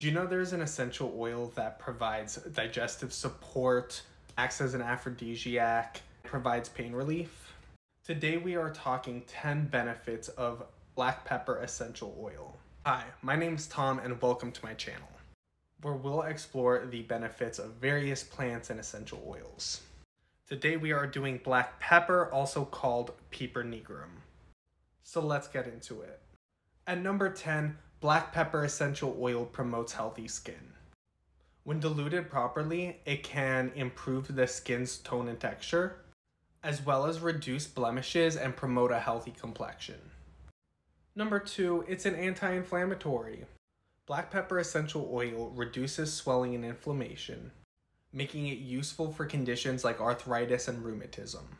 Do you know there's an essential oil that provides digestive support, acts as an aphrodisiac, provides pain relief? Today we are talking 10 benefits of black pepper essential oil. Hi, my name is Tom and welcome to my channel, where we'll explore the benefits of various plants and essential oils. Today we are doing black pepper, also called Piper nigrum. So let's get into it. At number 10, black pepper essential oil promotes healthy skin. When diluted properly, it can improve the skin's tone and texture, as well as reduce blemishes and promote a healthy complexion. Number two, it's an anti inflammatory. Black pepper essential oil reduces swelling and inflammation, making it useful for conditions like arthritis and rheumatism.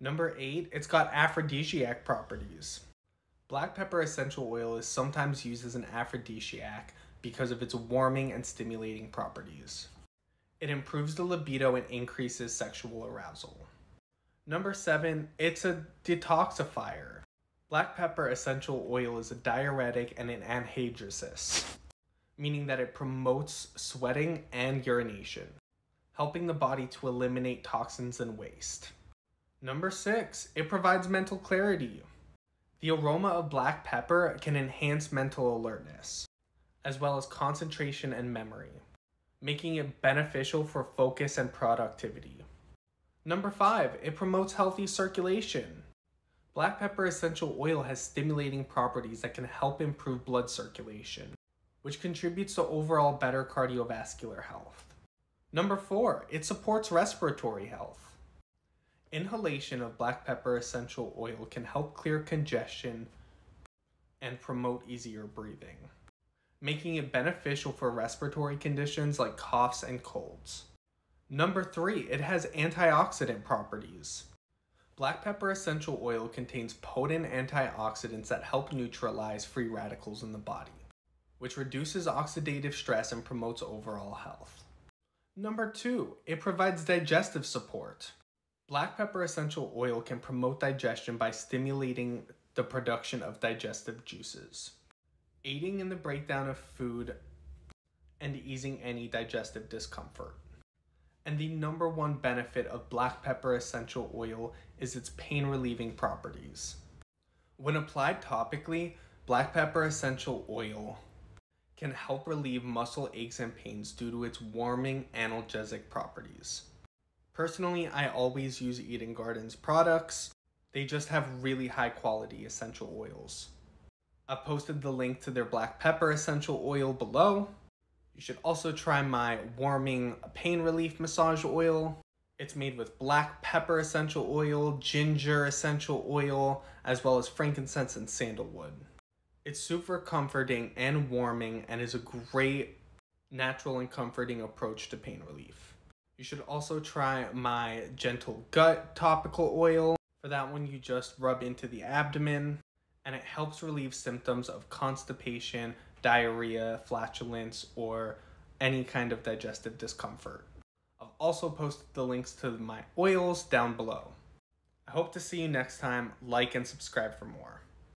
Number eight, it's got aphrodisiac properties. Black pepper essential oil is sometimes used as an aphrodisiac because of its warming and stimulating properties. It improves the libido and increases sexual arousal. Number seven, it's a detoxifier. Black pepper essential oil is a diuretic and an anhydrous, meaning that it promotes sweating and urination, helping the body to eliminate toxins and waste. Number six, it provides mental clarity. The aroma of black pepper can enhance mental alertness, as well as concentration and memory, making it beneficial for focus and productivity. Number five, it promotes healthy circulation. Black pepper essential oil has stimulating properties that can help improve blood circulation, which contributes to overall better cardiovascular health. Number four, it supports respiratory health. Inhalation of black pepper essential oil can help clear congestion and promote easier breathing, making it beneficial for respiratory conditions like coughs and colds. Number three, it has antioxidant properties. Black pepper essential oil contains potent antioxidants that help neutralize free radicals in the body, which reduces oxidative stress and promotes overall health. Number two, it provides digestive support. Black pepper essential oil can promote digestion by stimulating the production of digestive juices, aiding in the breakdown of food and easing any digestive discomfort. And the number one benefit of black pepper essential oil is its pain relieving properties. When applied topically, black pepper essential oil can help relieve muscle aches and pains due to its warming analgesic properties. Personally, I always use Eden Gardens products. They just have really high quality essential oils. I've posted the link to their black pepper essential oil below. You should also try my warming pain relief massage oil. It's made with black pepper essential oil, ginger essential oil, as well as frankincense and sandalwood. It's super comforting and warming and is a great natural and comforting approach to pain relief. You should also try my Gentle Gut topical oil. For that one, you just rub into the abdomen and it helps relieve symptoms of constipation, diarrhea, flatulence, or any kind of digestive discomfort. I've also posted the links to my oils down below. I hope to see you next time. Like and subscribe for more.